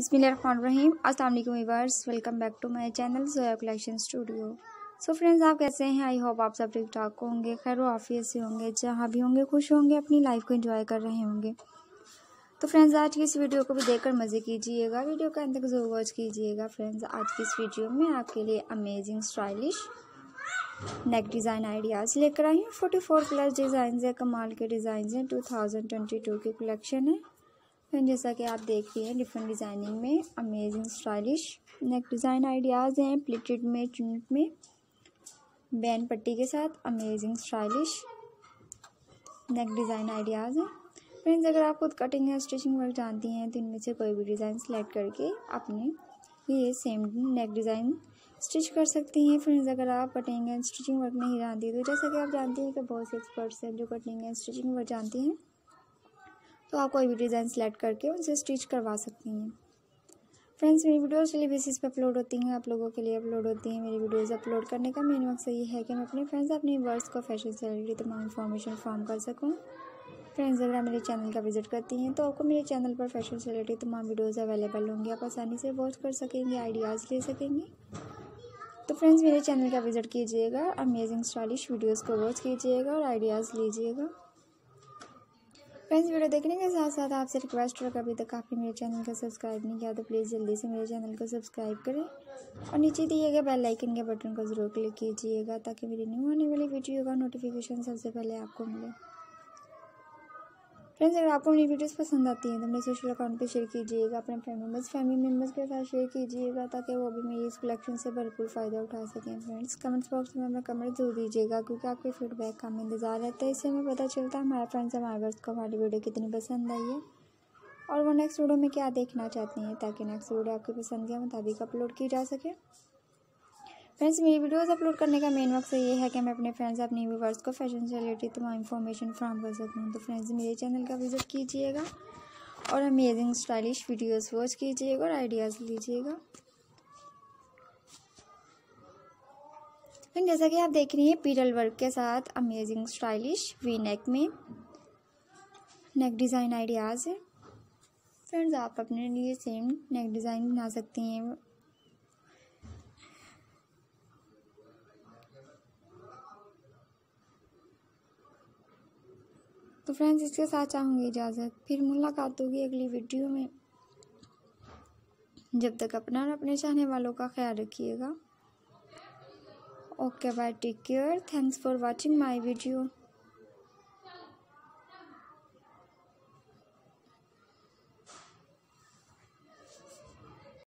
बिस्मिल्लाहिर्रहमानिर्रहीम। अस्सलाम वालेकुम viewers welcome back to my channel Zoya collection studio. So friends, आप कैसे हैं? आई होप आप सब ठीक ठाक होंगे, खैर आफियत से होंगे, जहाँ भी होंगे, खुश होंगे, अपनी लाइफ को एंजॉय कर रहे होंगे। तो फ्रेंड्स, आज की इस वीडियो को भी देखकर मज़े कीजिएगा। वीडियो का अंत तक ज़रूर वॉच कीजिएगा। फ्रेंड्स, आज की इस वीडियो में आपके लिए amazing stylish neck design ideas लेकर आई हूँ। फोर्टी फोर प्लस डिज़ाइन है, कमाल के डिज़ाइन हैं। टू थाउज़ेंड ट्वेंटी टू की कलेक्शन है। फ्रेंड जैसा कि आप देख रही डिफरेंट डिज़ाइनिंग में amazing stylish neck design ideas हैं प्लिटेड में चुनट में बैन पट्टी के साथ amazing stylish neck design ideas हैं। फ्रेंड्स अगर आप खुद कटिंग या स्टिचिंग वर्क जानती हैं तो इनमें से कोई भी डिज़ाइन सेलेक्ट करके अपने ये सेम नेक डिज़ाइन स्टिच कर सकती हैं। फ्रेंड्स अगर आप कटिंग एंड स्टिचिंग वर्क नहीं जानती तो जैसा कि आप जानती हैं कि बहुत से एक्सपर्ट्स हैं जो कटिंग एंड स्टिचिंग वर्क जानती हैं। तो आप कोई भी डिज़ाइन सेलेक्ट करके उनसे स्टिच करवा सकती हैं। फ्रेंड्स मेरी वीडियोज़ डेली बेसिस पे अपलोड होती हैं, आप लोगों के लिए अपलोड होती हैं। मेरी वीडियोज़ अपलोड करने का मेन मकसद ये है कि मैं अपने फ्रेंड्स अपने वर्ड्स को फ़ैशन से रिलेटेड तमाम इन्फॉर्मेशन फॉर्म कर सकूँ। फ्रेंड्स अगर आप मेरे चैनल का विज़िट करती हैं तो आपको मेरे चैनल पर फ़ैशन से रिलेटेड तमाम वीडियोज़ अवेलेबल होंगी। आप आसानी से वॉच कर सकेंगे आइडियाज़ ले सकेंगे। तो फ्रेंड्स मेरे चैनल का विज़िट कीजिएगा अमेजिंग स्टाइलिश वीडियोज़ को वॉच कीजिएगा और आइडियाज़ लीजिएगा। फ्रेंड्स, वीडियो देखने के साथ साथ आपसे रिक्वेस्ट होगा अभी तक आपने मेरे चैनल को सब्सक्राइब नहीं किया तो प्लीज़ जल्दी से मेरे चैनल को सब्सक्राइब करें। और नीचे दिए गए बेल आइकन के बटन को ज़रूर क्लिक कीजिएगा, ताकि मेरी न्यू आने वाली वीडियो का नोटिफिकेशन सबसे पहले आपको मिले। फ्रेंड्स अगर आपको मेरी वीडियोस पसंद आती हैं तो मेरे सोशल अकाउंट पे शेयर कीजिएगा, अपने फ्रेंड मेंबर्स फैमिली मेंबर्स के साथ शेयर कीजिएगा, ताकि वो भी मेरी इस कलेक्शन से भरपूर फ़ायदा उठा सकें। फ्रेंड्स कमेंट्स बॉक्स में हमें कमेंट ज़रूर दीजिएगा, क्योंकि आपके फीडबैक का हमें इंतज़ार रहता है। इससे हमें पता चलता है हमारे फ्रेंड्स हमारे वर्स को हमारी वीडियो कितनी पसंद आई है। और वो नेक्स्ट वीडियो में क्या देखना चाहती हैं, ताकि नेक्स्ट वीडियो आपकी पसंद के मुताबिक अपलोड की जा सके। फ्रेंड्स, मेरी वीडियोस अपलोड करने का मेन मकसद ये है कि मैं अपने फ्रेंड्स अपने व्यूवर्स को फ़ैशन से रिलेटेड तमाम इन्फॉर्मेशन फ्राहम कर सकूँ तो फ्रेंड्स, मेरे चैनल का विज़िट कीजिएगा और अमेजिंग स्टाइलिश वीडियोस वॉच कीजिएगा और आइडियाज़ लीजिएगा। फ्रेंड जैसा कि आप देख रही हैं पीरल वर्क के साथ अमेजिंग स्टाइलिश वी नेक में नेक डिज़ाइन आइडियाज़ है। फ्रेंड्स आप अपने लिए सेम नेक डिज़ाइन बना सकती हैं। तो फ्रेंड्स इसके साथ चाहूँगी इजाज़त। फिर मुलाकात होगी अगली वीडियो में। जब तक अपना और अपने चाहने वालों का ख्याल रखिएगा। Okay bye take care thanks for watching my video